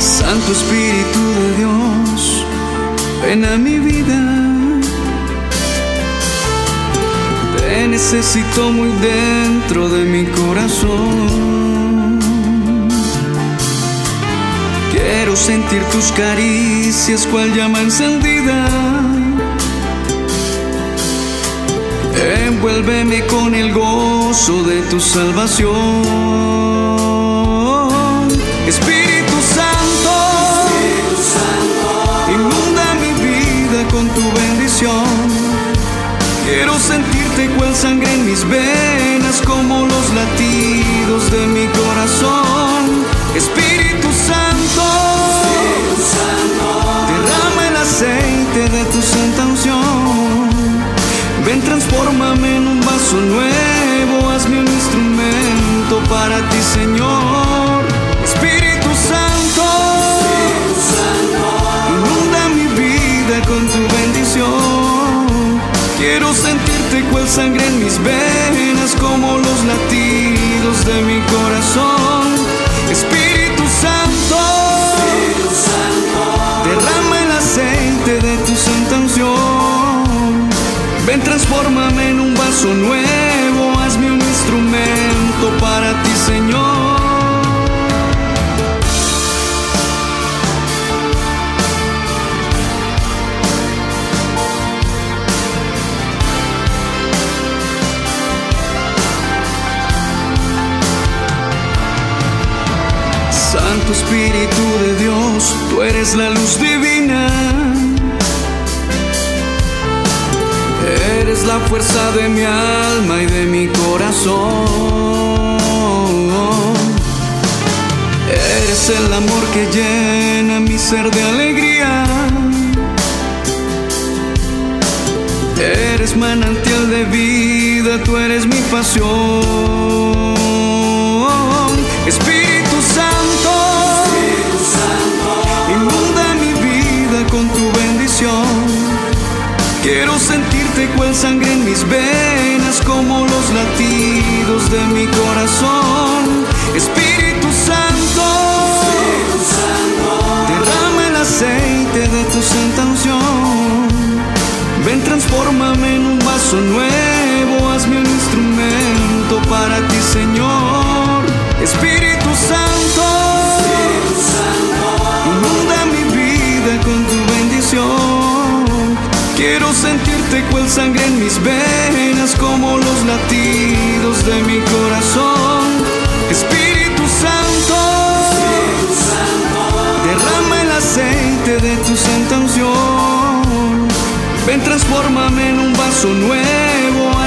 Santo Espíritu de Dios, ven a mi vida. Te necesito muy dentro de mi corazón. Quiero sentir tus caricias, cual llama encendida. Envuélveme con el gozo de tu salvación. Sangre en mis venas, como los latidos de mi corazón. Espíritu Santo, derrama el aceite de tu santa unción. Ven, transfórmame en un vaso nuevo, hazme un instrumento para ti, Señor. Espíritu Santo, inunda mi vida con tu bendición. Quiero sentirte cual sangre Ven, transfórmame en un vaso nuevo, hazme un instrumento para ti, Señor. Santo Espíritu de Dios, tú eres la luz divina. Eres la fuerza de mi alma y de mi corazón. Eres el amor que llena mi ser de alegría. Eres manantial de vida, tú eres mi pasión. Espíritu Santo, inunda mi vida con tu bendición. Quiero sentirte cual sangre en mis venas, como los latidos de mi corazón. Espíritu Santo, derrama el aceite de tu santa unción. Ven, transfórmame en un vaso nuevo, hazme un instrumento para ti, Señor. Espíritu Santo, inunda mi vida con tu bendición. Quiero sentirte cual sangre en mis venas, como los latidos de mi corazón. Espíritu Santo, derrama el aceite de tu santa unción. Ven, transfórmame en un vaso nuevo,